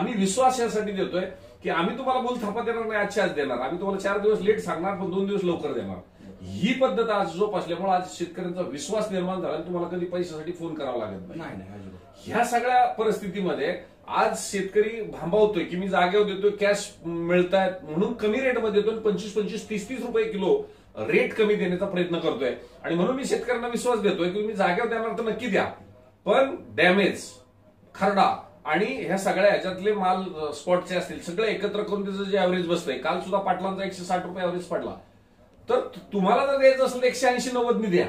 आम्ही विश्वास यासाठी देतोय की आम्ही तुम्हाला बोल थापा देणार नाही आजच्या आज देणार. आम्ही तुम्हाला चार दिवस लेट सांगणार पण दोन दिवस लवकर देणार. ही पद्धत आज जोपासल्यामुळे आज शेतकऱ्यांचा विश्वास निर्माण झाला आणि तुम्हाला कधी पैशासाठी फोन करावा लागत नाही. ह्या सगळ्या परिस्थितीमध्ये आज शेतकरी भांबावतोय की मी जागेवर देतोय कॅश मिळतायत म्हणून कमी रेटमध्ये देतोय पंचवीस पंचवीस तीस तीस रुपये किलो रेट कमी देण्याचा प्रयत्न करतोय. आणि म्हणून मी शेतकऱ्यांना विश्वास देतोय की मी जागेवर देणार तर नक्की द्या. पण डॅमेज खरडा आणि ह्या सगळ्या ह्याच्यातले माल स्पॉटचे असतील सगळे एकत्र करून त्याचं जे ऍव्हरेज बसतंय. काल सुद्धा पाटलांचा एकशे साठ रुपये ऍव्हरेज पडला. तर तुम्हाला जर द्यायचं असेल एकशे ऐंशी नव्वद द्या.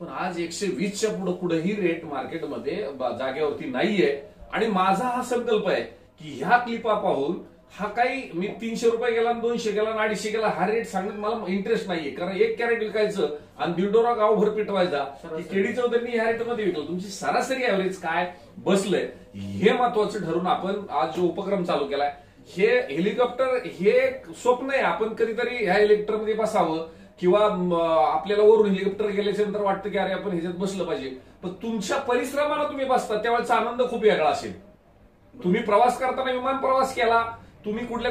पण आज एकशे वीसच्या पुढे कुठेही रेट मार्केटमध्ये जागेवरती नाहीये. आणि माझा हा संकल्प आहे की ह्या क्लिपा पाहून हा काही मी तीनशे रुपये गेला आणि दोनशे गेला आणि अडीचशे गेला हा रेट सांगण्यात मला इंटरेस्ट नाहीये. कारण एक कॅरेट विकायचं आणि दिडोरा गावभर पिटवायचा केडी चौधरीने ह्या रेटमध्ये विकलं. तुमची सरासरी ऍव्हरेज काय बसलंय हे महत्वाचं ठरून आपण आज जो उपक्रम चालू केलाय हे हेलिकॉप्टर हे एक स्वप्न आहे. आपण कधीतरी ह्या हेलिकॉप्टरमध्ये बसावं किंवा आपल्याला वरून हेलिकॉप्टर गेल्याच्यानंतर वाटतं की अरे आपण ह्याच्यात बसलं पाहिजे. पण तुमच्या परिश्रमाला तुम्ही बसता त्यावेळेचा आनंद खूप वेगळा असेल. तुम्ही प्रवास करताना विमान प्रवास केला तुम्ही कुठल्या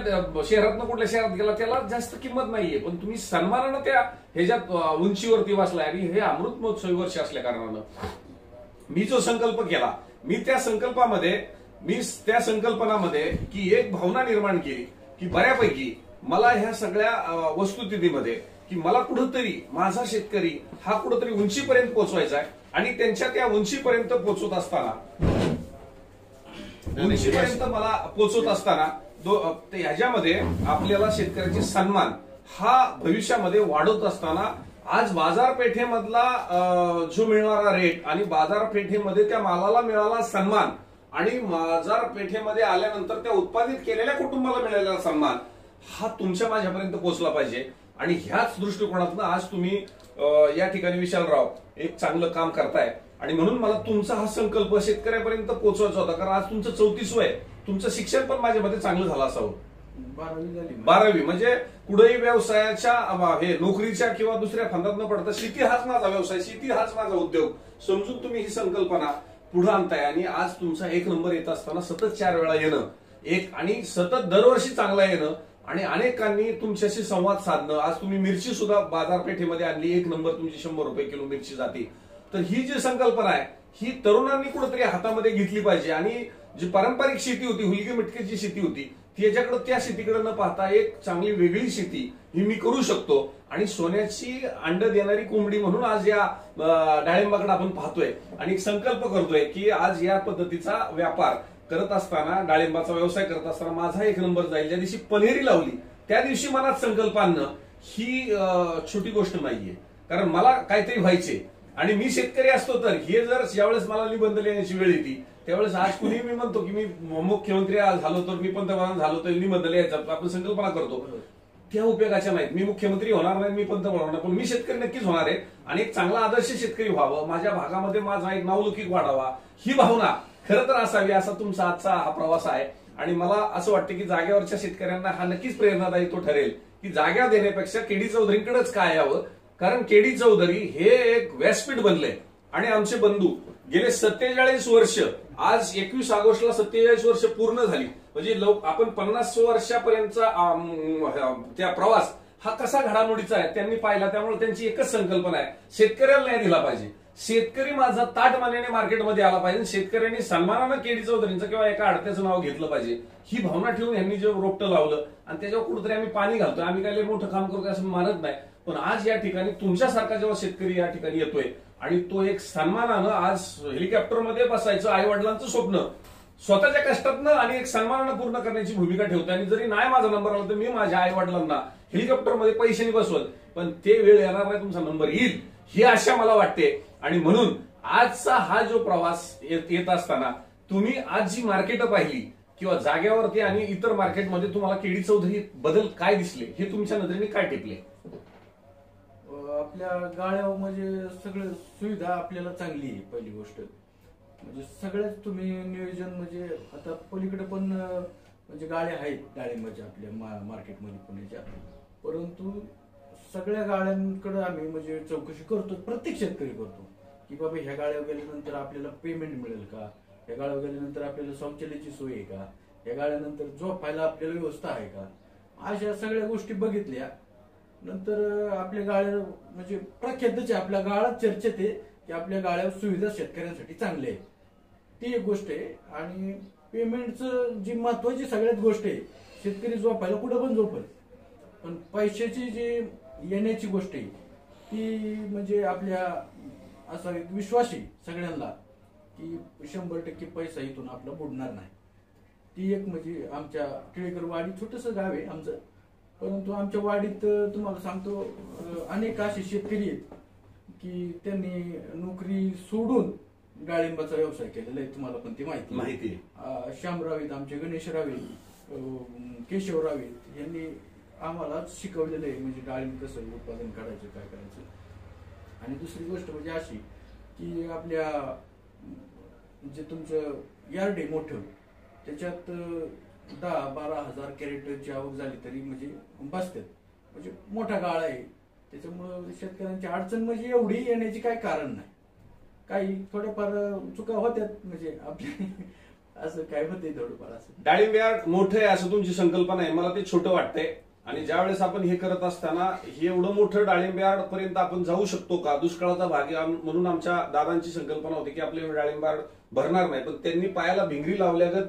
शहरातनं कुठल्या शहरात गेला त्याला जास्त किंमत नाहीये. पण तुम्ही सन्मानानं त्या ह्याच्यात उंचीवरती बसलाय आणि हे अमृत महोत्सवी वर्ष असल्या कारणानं. मी जो संकल्प केला मी त्या संकल्पामध्ये मी त्या संकल्पनामध्ये की एक भावना निर्माण केली की बऱ्यापैकी मला ह्या सगळ्या वस्तुस्थितीमध्ये की मला कुठंतरी माझा शेतकरी हा कुठंतरी उंचीपर्यंत पोहोचवायचा आहे आणि त्यांच्या त्या उंचीपर्यंत पोहोचत असताना उंचीपर्यंत मला पोहोचत असताना ह्याच्यामध्ये आपल्याला शेतकऱ्याचे सन्मान हा भविष्यामध्ये वाढवत असताना आज बाजारपेठेमधला जो मिळणारा रेट आणि बाजारपेठेमध्ये त्या मालाला मिळाला सन्मान आणि बाजारपेठेमध्ये आल्यानंतर त्या उत्पादित केलेल्या कुटुंबाला मिळालेला सन्मान हा तुमच्या माझ्यापर्यंत पोहोचला पाहिजे. आणि ह्याच दृष्टिकोनातून आज तुम्ही या ठिकाणी विशालराव एक चांगलं काम करताय. आणि म्हणून मला तुमचा हा संकल्प शेतकऱ्यापर्यंत पोहोचवायचा होता कारण आज तुमचं चौतीस वय तुमचं शिक्षण पण माझ्यामध्ये चांगलं झालं असावं. बारावी झाली बारावी म्हणजे कुठेही व्यवसायाच्या हे नोकरीच्या किंवा दुसऱ्या फंदात न पडता शेती हाच माझा व्यवसाय शेती हाच माझा उद्योग. समजून तुम्ही ही संकल्पना पुढे आणताय आणि आज तुमचा एक नंबर येत असताना सतत चार वेळा येणं एक आणि सतत दरवर्षी चांगला येणं आणि अनेकांनी तुमच्याशी संवाद साधणं. आज तुम्ही मिरची सुद्धा बाजारपेठेमध्ये आणली एक नंबर तुमची शंभर रुपये किलो मिरची जाते. तर ही जी संकल्पना आहे ही तरुणांनी कुठेतरी हातामध्ये घेतली पाहिजे. आणि जी पारंपरिक शेती होती हुलगी मिटकीची शेती होती ती याच्याकडे त्या शेतीकडे न पाहता एक चांगली वेगळी शेती ही मी करू शकतो. आणि सोन्याची अंड देणारी कोंबडी म्हणून आज या डाळिंबाकडे आपण पाहतोय. आणि एक संकल्प करतोय की आज या पद्धतीचा व्यापार करत असताना डाळिंबाचा व्यवसाय करत असताना माझा एक नंबर जाईल. ज्या दिवशी पनेरी लावली त्या दिवशी मनात संकल्प आणणं ही छोटी गोष्ट नाहीये. कारण मला काहीतरी व्हायचे आणि मी शेतकरी असतो तर हे जर ज्यावेळेस मला निबंध लिहिण्याची वेळ येते त्यावेळेस आज कुणी मी म्हणतो की मी मुख्यमंत्री झालो तर मी पंतप्रधान झालो तर निबंध लिहायचा आपण संकल्पना करतो. त्या उपयोगाच्या नाहीत. मी मुख्यमंत्री होणार नाही मी पंतप्रधान होणार पण मी शेतकरी नक्कीच होणार आहे. आणि एक चांगला आदर्श शेतकरी व्हावं माझ्या भागामध्ये माझा एक नावलौकिक वाढावा ही भावना खरं तर असावी असा तुमचा आजचा हा प्रवास आहे. आणि मला असं वाटतं की जागेवरच्या शेतकऱ्यांना हा नक्कीच प्रेरणादायी तो ठरेल की जाग्या देण्यापेक्षा केडी चौधरींकडेच काय यावं कारण केडी चौधरी हे एक व्यासपीठ बनले. आणि आमचे बंधू गेले सत्तेचाळीस वर्ष आज एकवीस ऑगस्टला सत्तेचाळीस वर्ष पूर्ण झाली. म्हणजे लोक आपण पन्नास वर्षापर्यंतचा त्या प्रवास हा कसा घडामोडीचा आहे त्यांनी पाहिला त्यामुळे त्यांची एकच संकल्पना आहे. शेतकऱ्याला न्याय दिला पाहिजे. शेतकरी माझा ताट मानेने मार्केटमध्ये आला पाहिजे. शेतकऱ्यांनी सन्मानानं केडी चौधरींचं किंवा एका अडत्याचं नाव घेतलं पाहिजे. ही भावना ठेवून यांनी जे रोपटं लावलं आणि त्याच्यावर कुठेतरी आम्ही पाणी घालतोय. आम्ही काही लय मोठं काम करतोय असं मानत नाही. पण आज या ठिकाणी तुमच्यासारखा जेव्हा शेतकरी या ठिकाणी येतोय आणि तो एक सन्मानानं आज हेलिकॉप्टरमध्ये बसायचं आई वडिलांचं स्वप्न स्वतःच्या कष्टातनं आणि एक सन्मानानं पूर्ण करण्याची भूमिका ठेवतो आणि जरी नाही माझा नंबर आला तर मी माझ्या आई वडिलांना हेलिकॉप्टरमध्ये पैशाने बसवत पण ते वेळ येणार नाही तुमचा नंबर येईल. ही आशा मला वाटते. आणि म्हणून आजचा हा जो प्रवास येत येत असताना तुम्ही आज जी मार्केट पाहिली किंवा जाग्यावरती आणि इतर मार्केटमध्ये तुम्हाला केडी चौधरी बदल काय दिसले हे तुमच्या नजरेने काय टिपले? आपल्या गाळ्या म्हणजे सगळं सुविधा आपल्याला चांगली आहे पहिली गोष्ट. म्हणजे सगळ्याच तुम्ही नियोजन म्हणजे आता पलीकडे पण म्हणजे गाड्या आहेत डाळिंबाच्या म्हणजे आपल्या मा- मार्केटमध्ये पुण्याच्या परंतु सगळ्या गाड्यांकडे आम्ही म्हणजे चौकशी करतो प्रत्येक शेतकरी करतो. की बाबा ह्या गाड्या गेल्यानंतर आपल्याला पेमेंट मिळेल का? ह्या गाड्या गेल्यानंतर आपल्याला शौचालयाची सोय आहे का? या गाड्यानंतर झोपायला आपल्याला व्यवस्था आहे का? अशा सगळ्या गोष्टी बघितल्या. नंतर आपल्या गाड्या म्हणजे प्रख्यातच आहे आपल्या गाळात चर्चेत आहे की आपल्या गाळ्यावर सुविधा शेतकऱ्यांसाठी चांगली आहे ती एक गोष्ट आहे. आणि पेमेंटचं जी महत्वाची सगळ्यात गोष्ट आहे शेतकरी झोपायला कुठं पण झोपल. पण पैशाची जी येण्याची गोष्ट आहे. ती म्हणजे आपल्या असा एक विश्वास आहे सगळ्यांना की शंभर टक्के पैसा इथून आपला बुडणार नाही. ती एक म्हणजे आमच्या टिळेकर वाडी छोटस गाव आहे आमचं. परंतु आमच्या वाडीत तुम्हाला सांगतो अनेक असे शेतकरी आहेत की त्यांनी नोकरी सोडून डाळिंबाचा व्यवसाय केलेला आहे. तुम्हाला पण ती माहिती. माहिती आहे. अं, श्याम रावेत आमचे गणेश रावे अं, केशव रावेत यांनी आम्हाला शिकवलेलं आहे म्हणजे डाळिंब कसं उत्पादन काढायचं काय करायचं. आणि दुसरी गोष्ट म्हणजे अशी की आपल्या जे तुमचं यार्ड आहे मोठं त्याच्यात दहा बारा हजार कॅरेटची आवक झाली तरी म्हणजे बसतात. म्हणजे मोठा गाळा आहे. त्याच्यामुळं शेतकऱ्यांची अडचण म्हणजे एवढी येण्याची काय कारण नाही. काही थोड्याफार चुका होत्यात म्हणजे आपले असं काय होते थोडंफार असं. डाळिंब यार्ड मोठं आहे असं तुमची संकल्पना आहे. मला ते छोटं वाटतंय. आणि ज्या वेळेस आपण हे करत असताना हे एवढं मोठं डाळिंब पर्यंत आपण जाऊ शकतो का? दुष्काळाचा भाग म्हणून आमच्या दादांची संकल्पना होती की आपले डाळिंबार्ड भरणार नाही. पण त्यांनी पायाला भिंगरी लावल्यागत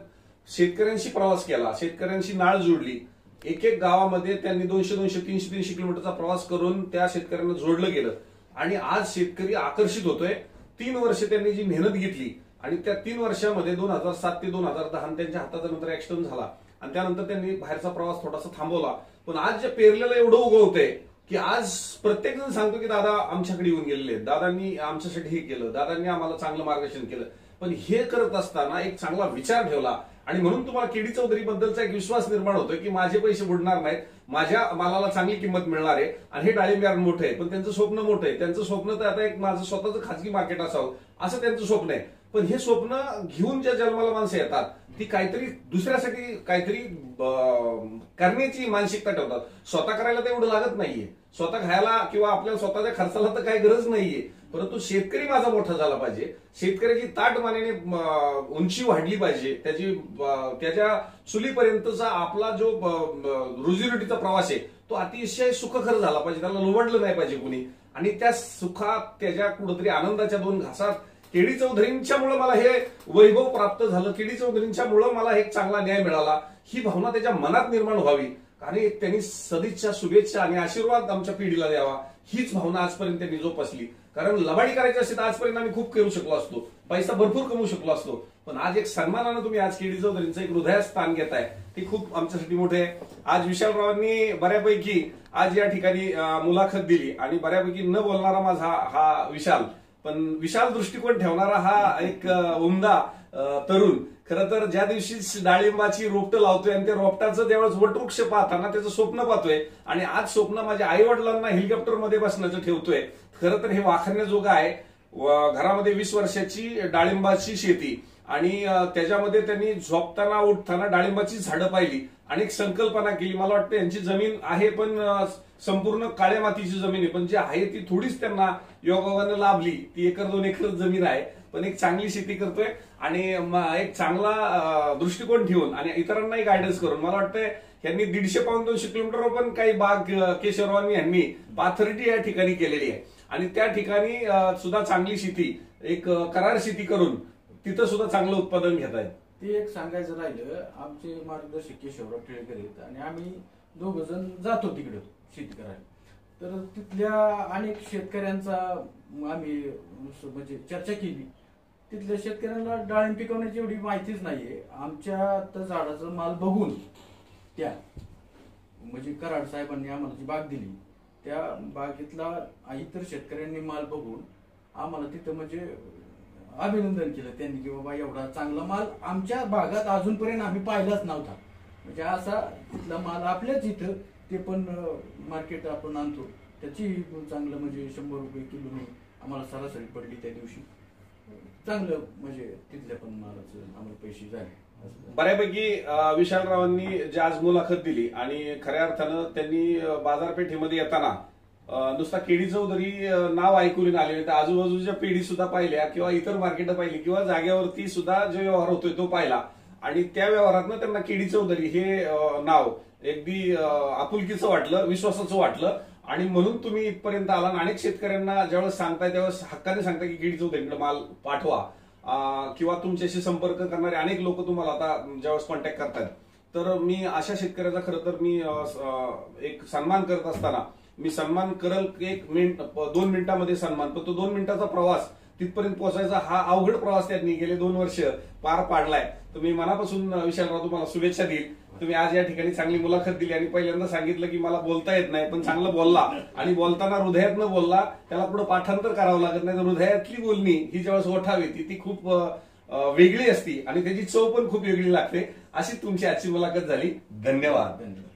शेतकऱ्यांशी प्रवास केला. शेतकऱ्यांशी नाळ जोडली. एक एक गावामध्ये त्यांनी दोनशे दोनशे तीनशे तीनशे किलोमीटरचा प्रवास करून त्या शेतकऱ्यांना जोडलं गेलं. आणि आज शेतकरी आकर्षित होतोय. तीन वर्ष त्यांनी जी मेहनत घेतली आणि त्या तीन वर्षामध्ये दोन हजार सात ते दोन हजार दहा त्यांच्या हाताचा नंतर ऍक्सिडेंट झाला. आणि त्यानंतर त्यांनी बाहेरचा प्रवास थोडासा थांबवला. पण आज जे पेरलेलं एवढं उगवतंय की आज प्रत्येक जण सांगतो की दादा आमच्याकडे येऊन गेलेले आहेत. दादांनी आमच्यासाठी हे केलं. दादांनी आम्हाला चांगलं मार्गदर्शन केलं. पण हे करत असताना एक चांगला विचार ठेवला. आणि म्हणून तुम्हाला केडी चौधरी बद्दलचा एक विश्वास निर्माण होतोय की माझे पैसे बुडणार नाहीत. माझ्या मालाला चांगली किंमत मिळणार आहे. आणि हे डाळिंब्यार मोठं आहे. पण त्यांचं स्वप्न मोठं आहे. त्यांचं स्वप्न तर आता एक माझं स्वतःचं खाजगी मार्केट असावं. असं त्यांचं स्वप्न आहे. पण हे स्वप्न घेऊन ज्या जन्माला माणसं येतात ती काहीतरी दुसऱ्यासाठी काहीतरी करण्याची मानसिकता ठेवतात. स्वतः करायला तर एवढं लागत नाहीये. स्वतः खायला किंवा आपल्या स्वतःच्या खर्चाला तर काही गरज नाहीये. परंतु शेतकरी माझा मोठा झाला पाहिजे. शेतकऱ्याची ताट मानेने उंची वाढली पाहिजे. त्याची त्याच्या चुलीपर्यंतचा आपला जो रोजीरोटीचा प्रवास आहे तो अतिशय सुखकर झाला पाहिजे. त्याला लोवडलं नाही पाहिजे कुणी. आणि त्या सुखात त्याच्या कुठंतरी आनंदाच्या दोन घासात केडी चौधरींच्या मुळे मला हे वैभव प्राप्त झालं. केडी चौधरींच्या मुळे मला एक चांगला न्याय मिळाला. ही भावना त्याच्या मनात निर्माण व्हावी. आणि त्यांनी सदिच्छा शुभेच्छा आणि आशीर्वाद आमच्या पिढीला द्यावा. हीच भावना आजपर्यंत त्यांनी जोपासली. कारण लबाडी करायची असेल तर आजपर्यंत आम्ही खूप करू शकलो असतो. पैसा भरपूर कमवू शकलो असतो. पण आज एक सन्मानानं तुम्ही आज केडी चौधरींचं एक हृदयात स्थान घेताय. ते खूप आमच्यासाठी मोठे आहे. आज विशालरावांनी बऱ्यापैकी आज या ठिकाणी मुलाखत दिली. आणि बऱ्यापैकी न बोलणारा माझा हा विशाल. पण विशाल दृष्टिकोन ठेवणारा हा एक उमदा तरुण. खरं तर ज्या दिवशी डाळिंबाची रोपटं लावतोय आणि त्या रोपटाचं त्यावेळेस वटवृक्ष पाहताना त्याचं स्वप्न पाहतोय आणि आज स्वप्न माझ्या आई वडिलांना हेलिकॉप्टरमध्ये बसण्याचं ठेवतोय. खरं तर हे वाखण्याजोगं आहे. घरामध्ये वीस वर्षाची डाळिंबाची शेती. आणि त्याच्यामध्ये त्यांनी झोपताना उठताना डाळिंबाची झाडं पाहिली. आणि एक संकल्पना केली. मला वाटतं यांची जमीन आहे पण संपूर्ण काळ्या मातीची जमीन आहे. पण जी आहे ती थोडीच त्यांना योगानं लाभली. ती एकर दोन एकर जमीन आहे. पण एक चांगली शेती करतोय. आणि एक चांगला दृष्टिकोन ठेवून आणि इतरांनाही गायडन्स करून. मला वाटतंय यांनी दीडशे पाऊन दोनशे किलोमीटरवर पण काही बाग केशरवानी केशवरावांनी यांनी पाथर्डी या ठिकाणी केलेली आहे. आणि त्या ठिकाणी सुद्धा चांगली शेती एक करार शेती करून तिथं सुद्धा चांगलं उत्पादन घेत आहेत. ते एक सांगायचं राहिलं आमचे मार्गदर्शक केशवराव टिळकर आहेत आणि आम्ही दोघ जण जातो तिकडं शेती करायला तर तिथल्या अनेक शेतकऱ्यांचा आम्ही म्हणजे चर्चा केली. तिथल्या शेतकऱ्यांना डाळिंब पिकवण्याची एवढी माहितीच नाहीये. आमच्या त्या झाडाचा माल बघून त्या म्हणजे कराड साहेबांनी आम्हाला जी बाग दिली त्या बागेतला इतर शेतकऱ्यांनी माल बघून आम्हाला तिथं म्हणजे अभिनंदन केलं त्यांनी की बाबा एवढा चांगला माल आमच्या भागात अजूनपर्यंत आम्ही पाहिलाच नव्हता. म्हणजे असा तिथला माल आपल्याच इथं ते पण मार्केट आपण आणतो. त्याची चांगलं म्हणजे शंभर रुपये किलो आम्हाला सरासरी पडली त्या दिवशी. चांगलं म्हणजे तिथल्या पण मालाचं आम्हाला पैसे झाले. बऱ्यापैकी विशालरावांनी जी आज मुलाखत दिली आणि खऱ्या अर्थानं त्यांनी बाजारपेठेमध्ये येताना नुसता केडी चौधरी नाव ऐकून आले. तर आजूबाजूच्या पेढी सुद्धा पाहिल्या किंवा इतर मार्केट पाहिली किंवा जागेवरती सुद्धा जो व्यवहार होतोय तो पाहिला. आणि त्या व्यवहारातनं त्यांना केडी चौधरी हे नाव अगदी आपुलकीचं वाटलं विश्वासाचं वाटलं. आणि म्हणून तुम्ही इथपर्यंत आला आणि अनेक शेतकऱ्यांना ज्यावेळेस सांगताय त्यावेळेस हक्काने सांगताय की केडी चौधरीकडे माल पाठवा. किंवा तुमच्याशी संपर्क करणारे अनेक लोक तुम्हाला आता ज्यावेळेस कॉन्टॅक्ट करतायत. तर मी अशा शेतकऱ्याचा खरं तर मी एक सन्मान करत असताना मी सन्मान करल एक मिनिट दोन मिनिटामध्ये सन्मान. पण तो दोन मिनिटाचा प्रवास तिथपर्यंत पोहोचायचा हा अवघड प्रवास त्यांनी गेले दोन वर्ष पार पाडलाय. तर मी मनापासून विशालराव तुम्हाला शुभेच्छा देईल. तुम्ही आज या ठिकाणी चांगली मुलाखत दिली आणि पहिल्यांदा सांगितलं की मला बोलता येत नाही पण चांगलं बोलला. आणि बोलताना हृदयातनं बोलला त्याला पुढे पाठांतर करावं लागत नाही. तर हृदयातली बोलणी ही ज्यावेळेस ओठावी ती ती खूप वेगळी असती आणि त्याची चव पण खूप वेगळी लागते. अशी तुमची आजची मुलाखत झाली. धन्यवाद. धन्यवाद.